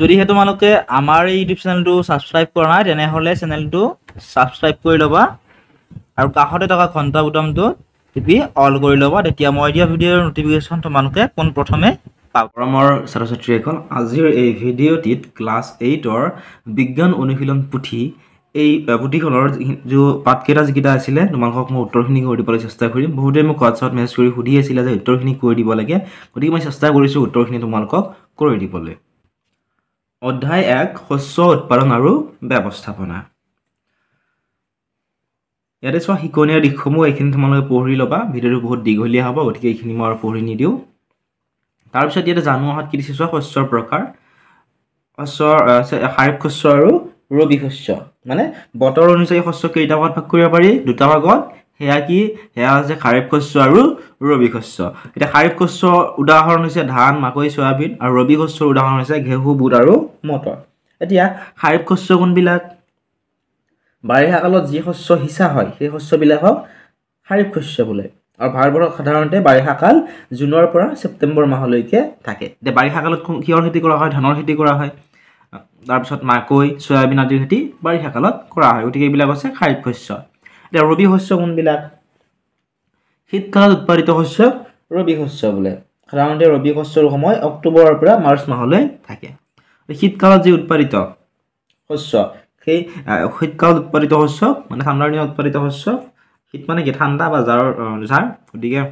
যদিহে তোমালোকে আমাৰ এই ইউটিউব চেনেলটো ছাবস্ক্ৰাইব কৰা নাই তেনেহ'লে চেনেলটো ছাবস্ক্ৰাইব কৰি ল'বা আৰু কাষতে থকা ঘণ্টা বুটামটো টিপি অল কৰি ল'বা। তেতিয়া মই দিয়া ভিডিঅ'ৰ নটিফিকেশ্যন তোমালোকে পোনপ্ৰথমে পাব। মৰমৰ ছাত্ৰ ছাত্ৰীসকল আজিৰ এই ভিডিঅ'টিত ক্লাছ এইটৰ বিজ্ঞান অনুশীলন পুথি এই পুথিখনৰ যি- পাঠকেইটা যিকেইটা আছিলে তোমালোকক মই উত্তৰখিনি কৰি দিবলৈ চেষ্টা কৰিম। বহুতে মোক হোৱাটছআপত মেছেজ কৰি সুধি আছিলে যে উত্তৰখিনি কৰি দিব লাগে। গতিকে মই চেষ্টা কৰিছোঁ উত্তৰখিনি তোমালোকক কৰি দিবলৈ। অধ্যায় এক শস্য উৎপাদন আৰু ব্যৱস্থাপনা। ইয়াতে চোৱা শিকনীয়া দিশসমূহ এইখিনি তোমালোকে পঢ়ি ল'বা। ভিডিঅ'টো বহুত দীঘলীয়া হ'ব গতিকে এইখিনি মই আৰু পঢ়ি নিদিওঁ। তাৰপিছত ইয়াতে জানো অহাত কি দিছে চোৱা শস্যৰ প্ৰকাৰ। শস্যৰ খাৰিফ শস্য আৰু ৰবি শস্য। মানে বতৰ অনুযায়ী শস্য কেইটা ভাগত ভাগ কৰিব পাৰি? দুটা ভাগত। সেয়া কি? সেয়া হৈছে খাৰিফ শস্য আৰু ৰবি শস্য। এতিয়া খাৰিফ শস্যৰ উদাহৰণ হৈছে ধান মাকৈ চয়াবিন আৰু ৰবি শস্যৰ উদাহৰণ হৈছে ঘেঁহু বুট আৰু মটৰ। এতিয়া খাৰিফ শস্য কোনবিলাক? বাৰিষা কালত যি শস্য সিঁচা হয় সেই শস্যবিলাকক খাৰিফ শস্য বোলে। আৰু ভাৰতবৰ্ষত সাধাৰণতে বাৰিষা কাল জুনৰ পৰা ছেপ্টেম্বৰ মাহলৈকে থাকে। এতিয়া বাৰিষা কালত কিহৰ খেতি কৰা হয়? ধানৰ খেতি কৰা হয়। তাৰপিছত মাকৈ চয়াবিন আদিৰ খেতি বাৰিষা কালত কৰা হয়। গতিকে এইবিলাক হৈছে খাৰিফ শস্য। এতিয়া ৰবি শস্য কোনবিলাক? শীতকালত উৎপাদিত শস্য ৰবি শস্য বোলে। সাধাৰণতে ৰবি শস্যৰ সময় অক্টোবৰৰ পৰা মাৰ্চ মাহলৈ থাকে। শীতকালত যি উৎপাদিত শস্য সেই শীতকালত উৎপাদিত শস্য মানে ঠাণ্ডাৰ দিনত উৎপাদিত শস্য শীত মানে কি? ঠাণ্ডা বা জাৰৰ জাৰ গতিকে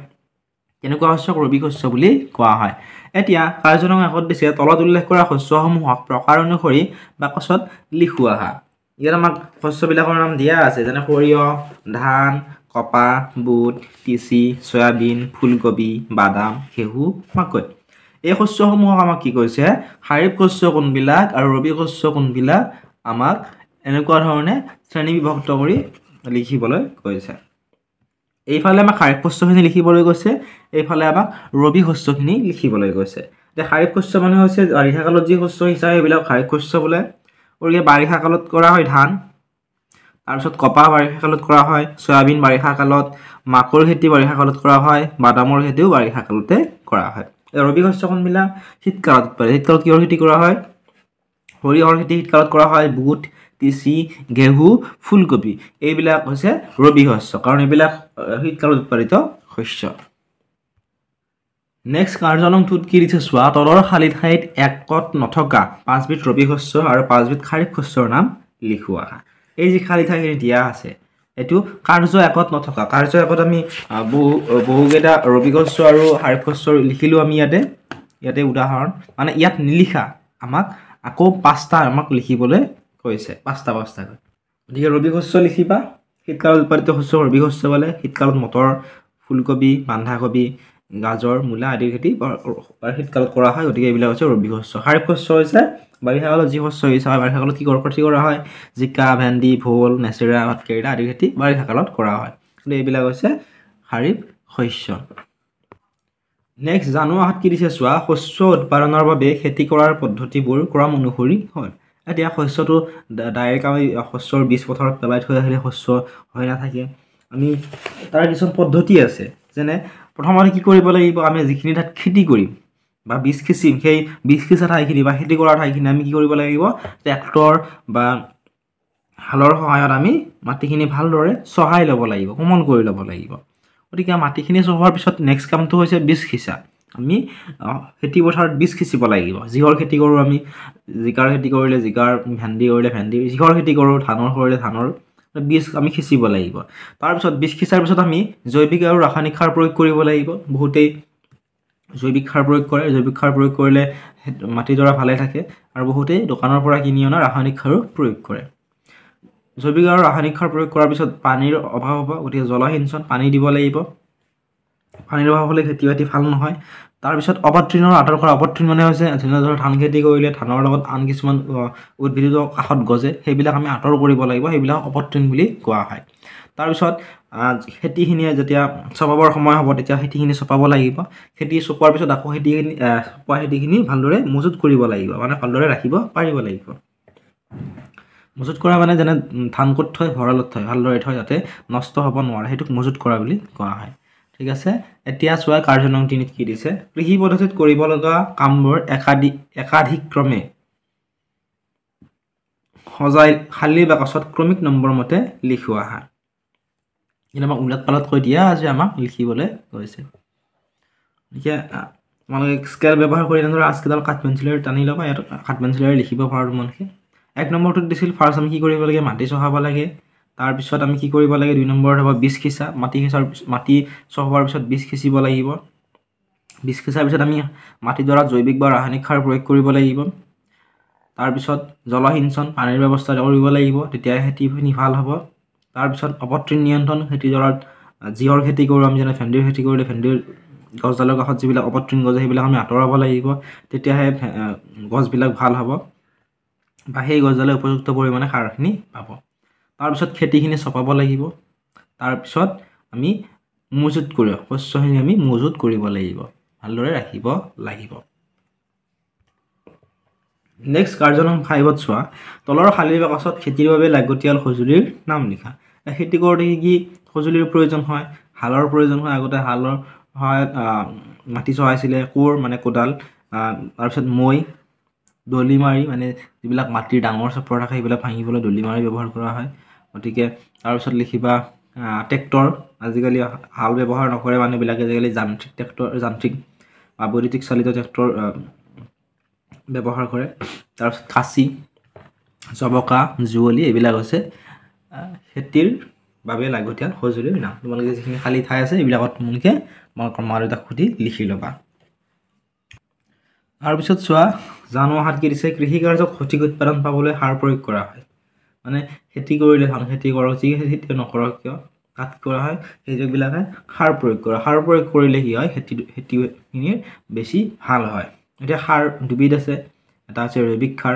তেনেকুৱা শস্যক ৰবি শস্য বুলি কোৱা হয়। এতিয়া কাৰ্যনং আগত দিছে তলত উল্লেখ কৰা শস্যসমূহক প্ৰকাৰ অনুসৰি বাকচত লিখোৱা আহা ইয়াত আমাক শস্যবিলাকৰ নাম দিয়া আছে যেনে সৰিয়হ ধান কপাহ বুট তিচি চয়াবিন ফুলকবি বাদাম ঘেঁহু মাকৈ। এই শস্যসমূহক আমাক কি কৈছে? খাৰিফ শস্য কোনবিলাক আৰু ৰবি শস্য কোনবিলাক আমাক এনেকুৱা ধৰণে শ্ৰেণী বিভক্ত কৰি লিখিবলৈ কৈছে। এইফালে আমাক খাৰিফ শস্যখিনি লিখিবলৈ কৈছে এইফালে আমাক ৰবি শস্যখিনি লিখিবলৈ কৈছে। এতিয়া খাৰিফ শস্য মানে হৈছে বাৰিষা কালত যি শস্য হয় সেইবিলাক খাৰিফ শস্য বোলে। গতিকে বাৰিষা কালত কৰা হয় ধান তাৰপিছত কপাহ বাৰিষা কালত কৰা হয় চয়াবিন বাৰিষা কালত মাকৈ খেতি বাৰিষা কালত কৰা হয় বাদামৰ খেতিও বাৰিষা কালতে কৰা হয়। ৰবি শস্য কোনবিলাক শীতকালত উৎপাদিত শীতকালত কিহৰ খেতি কৰা হয়? সৰিয়হৰ খেতি শীতকালত কৰা হয় বুট তিচি ঘেঁহু ফুলকবি। এইবিলাক হৈছে ৰবি শস্য। কাৰণ এইবিলাক শীতকালত উৎপাদিত শস্য। নেক্সট কাৰ্যলংটোত কি দিছে চোৱা? তলৰ খালী ঠাইত একত নথকা পাঁচবিধ ৰবি শস্য আৰু পাঁচবিধ খাৰিফ শস্যৰ নাম লিখোৱা। এই যি খালী ঠাইখিনি দিয়া আছে এইটো কাৰ্য একত নথকা। কাৰ্য একত আমি বহু বহুকেইটা ৰবি শস্য আৰু খাৰিফ শস্য লিখিলোঁ আমি ইয়াতে। ইয়াতে উদাহৰণ মানে ইয়াত নিলিখা আমাক আকৌ পাঁচটা আমাক লিখিবলৈ কৈছে পাঁচটা পাঁচটাকৈ গতিকে ৰবি শস্য লিখিবা শীতকালত উৎপাদিত শস্য ৰবি শস্য পালে শীতকালত মটৰ ফুলকবি বন্ধাকবি গাজৰ মূলা আদিৰ খেতি শীতকালত কৰা হয় গতিকে এইবিলাক হৈছে ৰবি শস্য খাৰিফ শস্য হৈছে বাৰিষা কালত যি শস্য সিঁচা হয় বাৰিষা কালত কি কৰা খেতি কৰা হয় জিকা ভেন্দি ভোল নেচেৰা ভাতকেৰেলা আদিৰ খেতি বাৰিষা কালত কৰা হয় গতিকে এইবিলাক হৈছে খাৰিফ শস্য নেক্সট জানো আহাত কি দিছে চোৱা শস্য উৎপাদনৰ বাবে খেতি কৰাৰ পদ্ধতিবোৰ ক্ৰম অনুসৰি হয় এতিয়া শস্যটো ডাইৰেক্ট আমি শস্যৰ বীজ পথাৰত পেলাই থৈ আহিলে শস্য হৈ নাথাকে আমি তাৰ কিছুমান পদ্ধতি আছে যেনে প্ৰথমতে কি কৰিব লাগিব? আমি যিখিনি ঠাইত খেতি কৰিম বা বীজ সিঁচিম সেই বীজ সিঁচা ঠাইখিনি বা খেতি কৰা ঠাইখিনি আমি কি কৰিব লাগিব? ট্ৰেক্টৰ বা হালৰ সহায়ত আমি মাটিখিনি ভালদৰে চহাই ল'ব লাগিব কোমল কৰি ল'ব লাগিব। গতিকে মাটিখিনি চহোৱাৰ পিছত নেক্সট কামটো হৈছে বীজ সিঁচা। আমি আহ, খেতি পথাৰত বীজ সিঁচিব লাগিব। যিহৰ খেতি কৰোঁ আমি জিকাৰ খেতি কৰিলে জিকাৰ ভেন্দি কৰিলে ভেন্দি যিহৰ খেতি কৰোঁ ধানৰ কৰিলে ধানৰ। বীজ আমি সিঁচিব লাগিব। তাৰপিছত বীজ সিঁচাৰ পিছত আমি জৈৱিক আৰু ৰাসায়নিক সাৰ প্ৰয়োগ কৰিব লাগিব। বহুতেই জৈৱিক সাৰ প্ৰয়োগ কৰে। জৈৱিক সাৰ প্ৰয়োগ কৰিলে মাটিডৰা ভালে থাকে আৰু বহুতেই দোকানৰ পৰা কিনি অনা ৰাসায়নিক সাৰো প্ৰয়োগ কৰে। জৈৱিক আৰু ৰাসায়নিক সাৰ প্ৰয়োগ কৰাৰ পিছত পানীৰ অভাৱ হ'ব গতিকে জলসিঞ্চন পানী দিব লাগিব। পানীৰ অভাৱ হ'লে খেতি বাতি ভাল নহয়। তাৰপিছত অপতৃণৰ আঁতৰ কৰা অপতৃণ মানে হৈছে যেনেদৰে ধান খেতি কৰিলে ধানৰ লগত আন কিছুমান উদ্ভিদৰ কাষত গজে সেইবিলাক আমি আঁতৰ কৰিব লাগিব সেইবিলাক অপতৃণ বুলি কোৱা হয়। তাৰপিছত খেতিখিনিয়ে যেতিয়া চপাবৰ সময় হ'ব তেতিয়া খেতিখিনি চপাব লাগিব। খেতি চপোৱাৰ পিছত আকৌ খেতিখিনি চপোৱা খেতিখিনি ভালদৰে মজুত কৰিব লাগিব মানে ভালদৰে ৰাখিব পাৰিব লাগিব। মজুত কৰা মানে যেনে ধান ক'ত থয় ভঁৰালত থয় ভালদৰে থয় যাতে নষ্ট হ'ব নোৱাৰে সেইটোক মজুত কৰা বুলি কোৱা হয়। ঠিক আছে? এতিয়া চোৱা কাৰ্যনং তিনিত কি দিছে? কৃষি পদ্ধতিত কৰিব লগা কামবোৰ একাধিক একাধিকক্ৰমে সজাই খালী বাকচত ক্ৰমিক নম্বৰ মতে লিখোৱা আহা কিন্তু আমাক ওলট পালট কৈ দিয়া আজি আমাক লিখিবলৈ কৈছে। আহ, তোমালোকে স্কেল ব্যৱহাৰ কৰি এনেদৰে আজকেইডাল কাঠ পেঞ্চিলেৰে টানি ল'বা। ইয়াত কাঠ পেঞ্চিলেৰে লিখিব পাৰোঁ তোমালোকে। এক নম্বৰটোত দিছিল ফাৰ্ষ্ট আমি কি কৰিব লাগে? মাটি চহাব লাগে। তাৰপিছত আমি কি কৰিব লাগে দুই নম্বৰত হ'ব বীজ সিঁচা। মাটি সিঁচাৰ মাটি চহোৱাৰ পিছত বীজ সিঁচিব লাগিব। বীজ সিঁচাৰ পিছত আমি মাটিডৰাত জৈৱিক বা ৰাসায়নিক সাৰ প্ৰয়োগ কৰিব লাগিব। তাৰপিছত জলসিঞ্চন পানীৰ ব্যৱস্থা কৰিব লাগিব তেতিয়াহে খেতিখিনি ভাল হ'ব। তাৰপিছত অপতৃণ নিয়ন্ত্ৰণ খেতিডৰাত যিহৰ খেতি কৰোঁ আমি যেনে ভেন্দিৰ খেতি কৰিলে ভেন্দিৰ গছডালৰ কাষত যিবিলাক অপতৃণ গজে সেইবিলাক আমি আঁতৰাব লাগিব তেতিয়াহে গছবিলাক ভাল হ'ব। বা সেই গছডালে উপযুক্ত পৰিমাণে সাৰখিনি পাব। তাৰপিছত খেতিখিনি চপাব লাগিব। তাৰপিছত আমি মজুত কৰি শস্যখিনি আমি মজুত কৰিব লাগিব। ভালদৰে ৰাখিব লাগিব। নেক্সট কাৰ্য নং ফাইভত চোৱা তলৰ খালী বাকচত খেতিৰ বাবে লাগতিয়াল সঁজুলিৰ নাম লিখা। খেতি কৰোঁতে কি কি সঁজুলিৰ প্ৰয়োজন হয়? হালৰ প্ৰয়োজন হয় আগতে হালৰ সহায়ত মাটি চহাইছিলে কোৰ মানে কোদাল তাৰপিছত মৈ দলি মাৰি মানে যিবিলাক মাটিৰ ডাঙৰ চপৰ থাকে সেইবিলাক ভাঙিবলৈ দলি মাৰি ব্যৱহাৰ কৰা হয়। গতিকে তাৰপিছত লিখিবা ট্ৰেক্টৰ। আজিকালি হাল ব্যৱহাৰ নকৰে মানুহবিলাকে আজিকালি যান্ত্ৰিক ট্ৰেক্টৰ যান্ত্ৰিক বা বৈদ্যুতিক চালিত ট্ৰেক্টৰ ব্যৱহাৰ কৰে। তাৰপিছত কাঁচি জবকা যুঁৱলি এইবিলাক হৈছে খেতিৰ বাবে লাগতিয়াল সঁজুলিৰ নাম। তোমালোকে যিখিনি খালী ঠাই আছে এইবিলাকত তোমালোকে তোমালোকৰ মা দেউতাক সুধি লিখি ল'বা। তাৰপিছত চোৱা জানো অহাত কি দিছে কৃষি কাৰ্যক সঠিক উৎপাদন পাবলৈ সাৰ প্ৰয়োগ কৰা হয়। মানে খেতি কৰিলে ধান খেতি কৰক যি খেতি নকৰক কিয়? তাত কৰা হয় খেতিয়কবিলাকে সাৰ প্ৰয়োগ কৰে। সাৰ প্ৰয়োগ কৰিলে কি হয়? খেতি খেতিখিনিৰ বেছি ভাল হয়। এতিয়া সাৰ দুবিধ আছে এটা হৈছে জৈৱিক সাৰ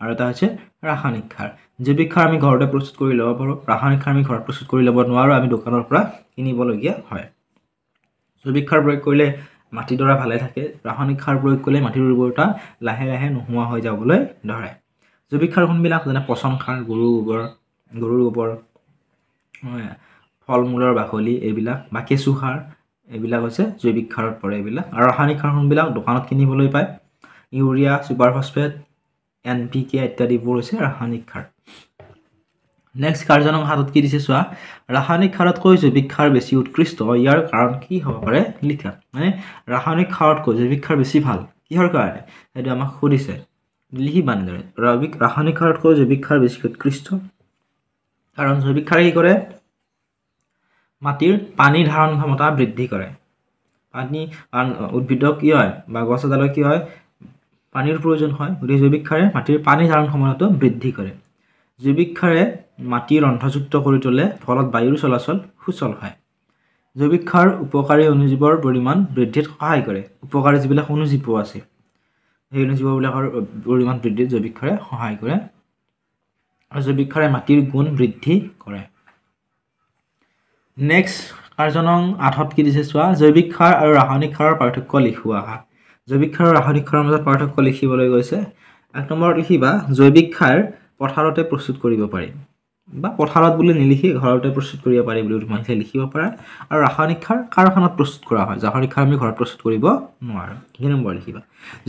আৰু এটা হৈছে ৰাসায়নিক সাৰ। জৈৱিক সাৰ আমি ঘৰতে প্ৰস্তুত কৰি ল'ব পাৰোঁ। ৰাসায়নিক সাৰ আমি ঘৰত প্ৰস্তুত কৰি ল'ব নোৱাৰোঁ আমি দোকানৰ পৰা কিনিবলগীয়া হয়। জৈৱিক সাৰ প্ৰয়োগ কৰিলে মাটিডৰা ভালে থাকে। ৰাসায়নিক সাৰ প্ৰয়োগ কৰিলে মাটিৰ উৰ্বৰতা লাহে লাহে নোহোৱা হৈ যাবলৈ ধৰে। জৈৱিক সাৰ কোনবিলাক? যেনে পচন সাৰ গৰু গোবৰ গৰুৰ গোবৰ ফল মূলৰ বাকলি এইবিলাক বা কেঁচু সাৰ এইবিলাক হৈছে জৈৱিক সাৰত পৰে এইবিলাক। আৰু ৰাসায়নিক সাৰ কোনবিলাক? দোকানত কিনিবলৈ পায়। Urea super phosphate N P K ইত্যাদিবোৰ হৈছে ৰাসায়নিক সাৰ নেক্সট কাৰ্যনং হাতত কি দিছে চোৱা? ৰাসায়নিক সাৰতকৈ জৈৱিক সাৰ বেছি উৎকৃষ্ট। ইয়াৰ কাৰণ কি হ'ব পাৰে? লিখা। মানে ৰাসায়নিক সাৰতকৈ জৈৱিক সাৰ বেছি ভাল। কিহৰ কাৰণে? সেইটো আমাক সুধিছে। এনেদৰে জৈৱিক ৰাসায়নিক সাৰতকৈ জৈৱিক সাৰ বেছি উৎকৃষ্ট। কাৰণ জৈৱিক সাৰে কি কৰে? মাটিৰ পানী ধাৰণ ক্ষমতা বৃদ্ধি কৰে। পানী উদ্ভিদক কি হয়? বা গছ এডালৰ কি হয়? পানীৰ প্ৰয়োজন হয়। গতিকে জৈৱিক সাৰে মাটিৰ পানী ধাৰণ ক্ষমতাটো বৃদ্ধি কৰে। জৈৱিক সাৰে মাটি ৰন্ধ্ৰযুক্ত কৰি তোলে ফলত বায়ুৰ চলাচল সুচল হয়। জৈৱিক সাৰ উপকাৰী অণুজীৱৰ পৰিমাণ বৃদ্ধিত সহায় কৰে। উপকাৰী যিবিলাক অণুজীৱ আছে। সেই অণুজীৱবিলাকৰ পৰিমাণ বৃদ্ধিত জৈৱিক সাৰে সহায় কৰে আৰু জৈৱিক সাৰে মাটিৰ গুণ বৃদ্ধি কৰে। নেক্সট কাৰ্যনং আঠত কি দিছে চোৱা? জৈৱিক সাৰ আৰু ৰাসায়নিক সাৰৰ পাৰ্থক্য লিখোৱা। জৈৱিক সাৰ আৰু ৰাসায়নিক সাৰৰ মাজত পাৰ্থক্য লিখিবলৈ গৈছে। এক নম্বৰত লিখিবা জৈৱিক সাৰ পথাৰতে প্ৰস্তুত কৰিব পাৰি। বা পথাৰত বুলি নিলিখি ঘৰতে প্ৰস্তুত কৰিব পাৰি বুলি তোমালোকে লিখিব পাৰা। আৰু ৰাসায়নিক সাৰ কাৰখানাত প্ৰস্তুত কৰা হয়। ৰাসায়নিক সাৰ আমি ঘৰত প্ৰস্তুত কৰিব নোৱাৰোঁ। দুই নম্বৰ লিখিবা।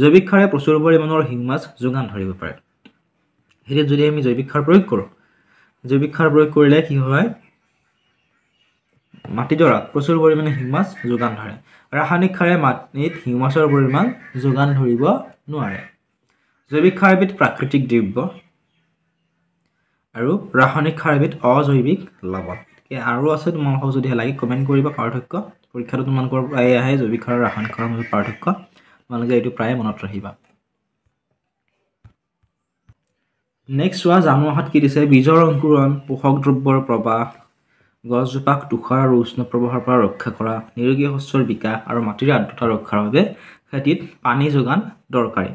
জৈৱিক সাৰে প্ৰচুৰ পৰিমাণৰ শিং মাছ যোগান ধৰিব পাৰে। সেইটোত যদি আমি জৈৱিক সাৰ প্ৰয়োগ কৰোঁ জৈৱিক সাৰ প্ৰয়োগ কৰিলে কি হয়? মাটিডৰাত প্ৰচুৰ পৰিমাণে শিং মাছ যোগান ধৰে। ৰাসায়নিক সাৰে মাটিত শিং মাছৰ পৰিমাণ যোগান ধৰিব নোৱাৰে। জৈৱিক সাৰ এবিধ প্ৰাকৃতিক দ্ৰব্য। আৰু ৰাসায়নিক সাৰ এবিধ অজৈৱিক গতিকে আৰু আছে তোমালোকক যদি লাগে কমেণ্ট কৰিবা পাৰ্থক্য। পৰীক্ষাটো তোমালোকৰ প্ৰায়ে আহে জৈৱিক সাৰ ৰাসায়নিক সাৰৰ মাজত পাৰ্থক্য। তোমালোকে এইটো প্ৰায়ে মনত ৰাখিবা। নেক্সট চোৱা জানু অহাত কি দিছে? বীজৰ অংকুৰণ পোষক দ্ৰব্যৰ প্ৰবাহ গছজোপাক তুষাৰ আৰু উষ্ণ প্ৰবাহৰ পৰা ৰক্ষা কৰা নিৰোগী শস্যৰ বিকাশ আৰু মাটিৰ আৰ্দ্ৰতা ৰক্ষাৰ বাবে খেতিত পানী যোগান দৰকাৰী।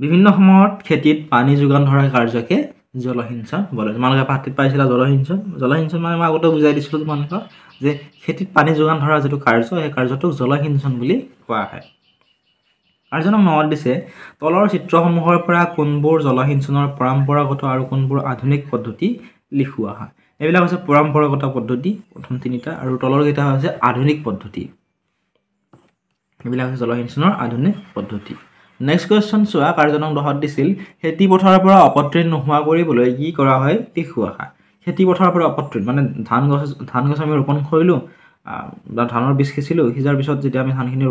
বিভিন্ন সময়ত খেতিত পানী যোগান ধৰা কাৰ্যকে জলসিঞ্চন বোলে। তোমালোকে পাঠটিত পাইছিলা জলসিঞ্চন? জলসিঞ্চন মানে মই আগতে বুজাই দিছিলোঁ তোমালোকক যে খেতিত পানী যোগান ধৰা যিটো কাৰ্য সেই কাৰ্যটোক জলসিঞ্চন বুলি কোৱা হয়। কাৰ্যনক নলত দিছে তলৰ চিত্ৰসমূহৰ পৰা কোনবোৰ জলসিঞ্চনৰ পৰম্পৰাগত আৰু কোনবোৰ আধুনিক পদ্ধতি লিখোৱা হয়? এইবিলাক হৈছে পৰম্পৰাগত পদ্ধতি প্ৰথম তিনিটা আৰু তলৰ কেইটা হৈছে আধুনিক পদ্ধতি। এইবিলাক হৈছে জলসিঞ্চনৰ আধুনিক পদ্ধতি। নেক্সট কুৱেশ্যন চোৱা কাৰ্যনং দহত দিছিল খেতি পথাৰৰ পৰা অপতৃণ নোহোৱা কৰিবলৈ কি কৰা হয় লিখোৱা খেতি পথাৰৰ পৰা অপতৃণ মানে ধান গছ ধান গছ আমি ৰোপণ কৰিলোঁ বা ধানৰ বীজ সিঁচিলোঁ সিজাৰ পিছত যেতিয়া আমি ধানখিনি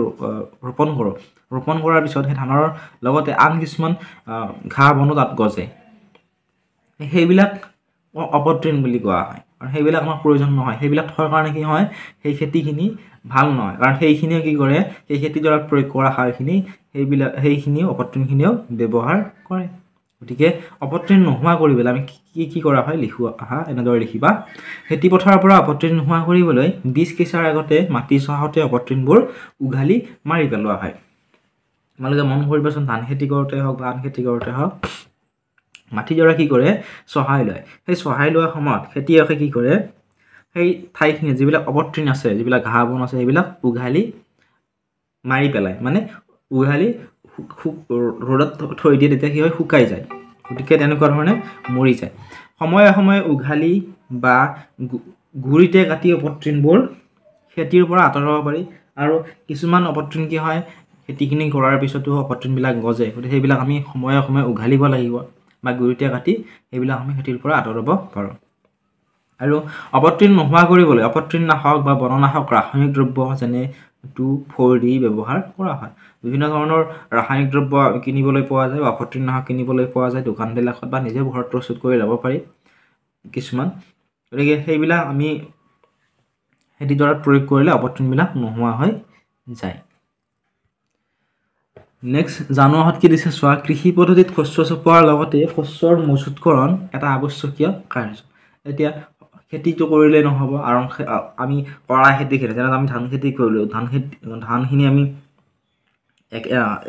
ৰোপণ কৰোঁ ৰোপণ কৰাৰ পিছত সেই ধানৰ লগতে আন কিছুমান ঘাঁহ বনো তাত গজে। সেইবিলাক অপতৃণ বুলি কোৱা হয়। আৰু সেইবিলাক আমাৰ প্ৰয়োজন নহয়। সেইবিলাক থোৱাৰ কাৰণে কি হয় সেই খেতিখিনি ভাল নহয়। কাৰণ সেইখিনিও কি কৰে সেই খেতিডৰাত প্ৰয়োগ কৰা সাৰখিনি সেইবিলাক সেইখিনিও অপতৃণখিনিও ব্যৱহাৰ কৰে। গতিকে অপতৃণ নোহোৱা কৰিবলৈ আমি কি কি কৰা হয় লিখোৱা আহা এনেদৰে লিখিবা। খেতি পথাৰৰ পৰা অপতৃণ নোহোৱা কৰিবলৈ বীজ সিঁচাৰ আগতে মাটি চহাওঁতে অপতৃণবোৰ উঘালি মাৰি পেলোৱা হয়। তোমালোকে মন কৰিবাচোন ধান খেতি কৰোঁতে হওক বা আন খেতি কৰোঁতে হওক। মাটিডৰা কি কৰে? চহাই লয়। সেই চহাই লোৱাৰ সময়ত খেতিয়কে কি কৰে? সেই ঠাইখিনি যিবিলাক অপতৃণ আছে যিবিলাক ঘাঁহ বন আছে সেইবিলাক উঘালি মাৰি পেলায়। মানে উঘালি ৰ'দত থৈ দিয়ে তেতিয়া কি হয়? শুকাই যায়। গতিকে তেনেকুৱা ধৰণে মৰি যায়। সময়ে সময়ে উঘালি বা গুৰিতে কাটি অপতৃণবোৰ খেতিৰ পৰা আঁতৰাব পাৰি। আৰু কিছুমান অপতৃণ কি হয়? খেতিখিনি কৰাৰ পিছতো অপতৃণবিলাক গজে। গতিকে সেইবিলাক আমি সময়ে সময়ে উঘালিব লাগিব। বা গুৰিতে কাটি সেইবিলাক আমি খেতিৰ পৰা আঁতৰাব পাৰোঁ। আৰু অপতৃণ নোহোৱা কৰিবলৈ অপতৃণনাশক বা বননাশক ৰাসায়নিক দ্ৰব্য যেনে টু ফ'ৰ ডি ব্যৱহাৰ কৰা হয়। বিভিন্ন ধৰণৰ ৰাসায়নিক দ্ৰব্য কিনিবলৈ পোৱা যায় বা অপতৃণনাশক কিনিবলৈ পোৱা যায় দোকানবিলাকত বা নিজে ঘৰত প্ৰস্তুত কৰি ল'ব পাৰি কিছুমান। গতিকে সেইবিলাক আমি খেতিডৰাত প্ৰয়োগ কৰিলে অপতৃণবিলাক নোহোৱা হৈ যায়। নেক্সট জানুৱাৰীত কি দিছে চোৱা কৃষি পদ্ধতিত শস্য চপোৱাৰ লগতে শস্যৰ মজুতকৰণ এটা আৱশ্যকীয় কাৰ্য। এতিয়া খেতিটো কৰিলে নহ'ব আৰু আমি কৰা খেতিখিনি যেনে আমি ধান খেতি কৰিলোঁ ধান খেতি ধানখিনি আমি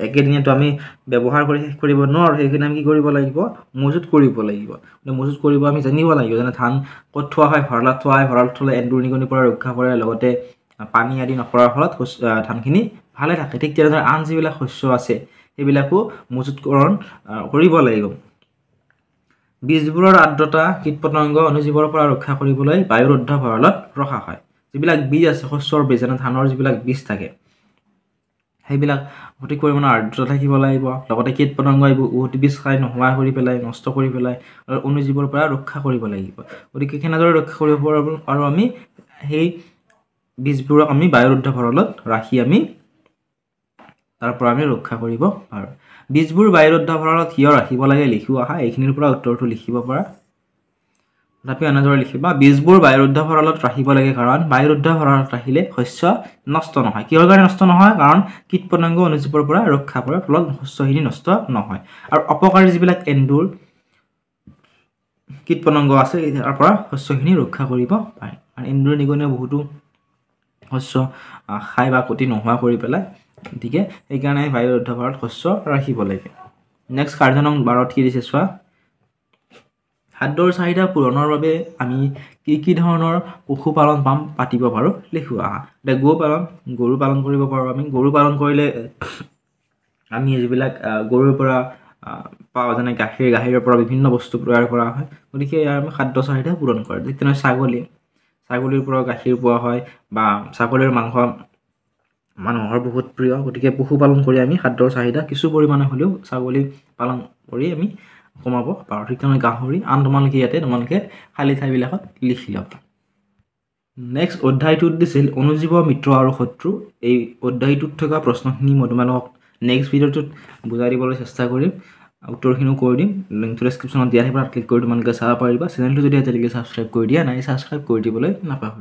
একেদিনতো আমি ব্যৱহাৰ কৰি শেষ কৰিব নোৱাৰোঁ সেইখিনি আমি কি কৰিব লাগিব? মজুত কৰিব লাগিব। মজুত কৰিব আমি জানিব লাগিব যেনে ধান ক'ত থোৱা হয় ভঁৰালত থোৱা হয় ভঁৰালত থ'লে এন্দুৰ নিগনিৰ পৰা ৰক্ষা কৰে লগতে পানী আদি নপৰাৰ ফলত ধানখিনি ভালে থাকে। ঠিক তেনেদৰে আন যিবিলাক শস্য আছে সেইবিলাকো মজুতকৰণ কৰিব লাগিব। বীজবোৰৰ আৰ্দ্ৰতা কীট পতংগ অনুজীৱৰ পৰা ৰক্ষা কৰিবলৈ বায়ুৰুদ্ধ ভঁৰালত ৰখা হয়। যিবিলাক বীজ আছে শস্যৰ বীজ যেনে ধানৰ যিবিলাক বীজ থাকে সেইবিলাক সঠিক পৰিমাণৰ আৰ্দ্ৰতা থাকিব লাগিব। লগতে কীট পতংগ এইবোৰ উভতি বীজ খাই নোহোৱা কৰি পেলাই নষ্ট কৰি পেলাই আৰু অনুজীৱৰ পৰা ৰক্ষা কৰিব লাগিব। গতিকে কেনেদৰে ৰক্ষা কৰিব পাৰোঁ আমি সেই বীজবোৰক আমি বায়ুৰুদ্ধ ভঁৰালত ৰাখি আমি তাৰ পৰা আমি ৰক্ষা কৰিব পাৰোঁ। বীজবোৰ বায়ুৰুদ্ধ ভঁৰালত কিয় ৰাখিব লাগে লিখিও আহা এইখিনিৰ পৰা উত্তৰটো লিখিব পাৰা। তথাপিও এনেদৰে লিখিবা বীজবোৰ বায়ুৰুদ্ধ ভঁৰালত ৰাখিব লাগে কাৰণ বায়ুৰুদ্ধ ভঁৰালত ৰাখিলে শস্য নষ্ট নহয়। কিহৰ কাৰণে নষ্ট নহয়? কাৰণ কীট পতংগ অনুজীৱৰ পৰা ৰক্ষা কৰাৰ ফলত শস্যখিনি নষ্ট নহয়। আৰু অপকাৰী যিবিলাক এন্দুৰ কীট পতংগ আছে তাৰ পৰা শস্যখিনি ৰক্ষা কৰিব পাৰে। আৰু এন্দুৰ নিগনিয়ে বহুতো শস্য খাই বা ক্ষতি নোহোৱা কৰি পেলাই গতিকে সেইকাৰণে বায়ুৰুদ্ধ ভঁৰালত শস্য ৰাখিব লাগে। নেক্সট কাৰ্যনং বাৰত কি দিছে চোৱা? খাদ্যৰ চাহিদা পূৰণৰ বাবে আমি কি কি ধৰণৰ পশুপালন পাম পাতিব পাৰোঁ লিখোঁ আহা। এতিয়া গৰু পালন গৰু পালন কৰিব পাৰোঁ আমি। গৰু পালন কৰিলে আমি যিবিলাক গৰুৰ পৰা পাওঁ যেনে গাখীৰ গাখীৰৰ পৰা বিভিন্ন বস্তু তৈয়াৰ কৰা হয়। গতিকে ইয়াৰ আমি খাদ্য চাহিদা পূৰণ কৰে। ঠিক তেনেকৈ ছাগলী। ছাগলীৰ পৰা গাখীৰ পোৱা হয় বা ছাগলীৰ মাংস মানুহৰ বহুত প্ৰিয় গতিকে পশুপালন কৰি আমি খাদ্যৰ চাহিদা কিছু পৰিমাণে হ'লেও ছাগলী পালন কৰি আমি কমাব পাৰোঁ। ঠিক তেনেকৈ গাহৰি আন তোমালোকে ইয়াতে তোমালোকে খালী ঠাইবিলাকত লিখি ল'বা নেক্সট অধ্যায়টোত দিছিল অনুজীৱ মিত্ৰ আৰু শত্ৰু। এই অধ্যায়টোত থকা প্ৰশ্নখিনি মই তোমালোকক নেক্সট ভিডিঅ'টোত বুজাই দিবলৈ চেষ্টা কৰিম। উত্তৰখিনিও কৰি দিম। লিংকটো ডেছক্ৰিপশ্যনত দিয়া থাকিব ক্লিক কৰি তোমালোকে চাব পাৰিবা। চেনেলটো যদি আজিলৈকে ছাবস্ক্ৰাইব কৰি দিয়া নাই ছাবস্ক্ৰাইব কৰি দিবলৈ নাপাহৰিবা।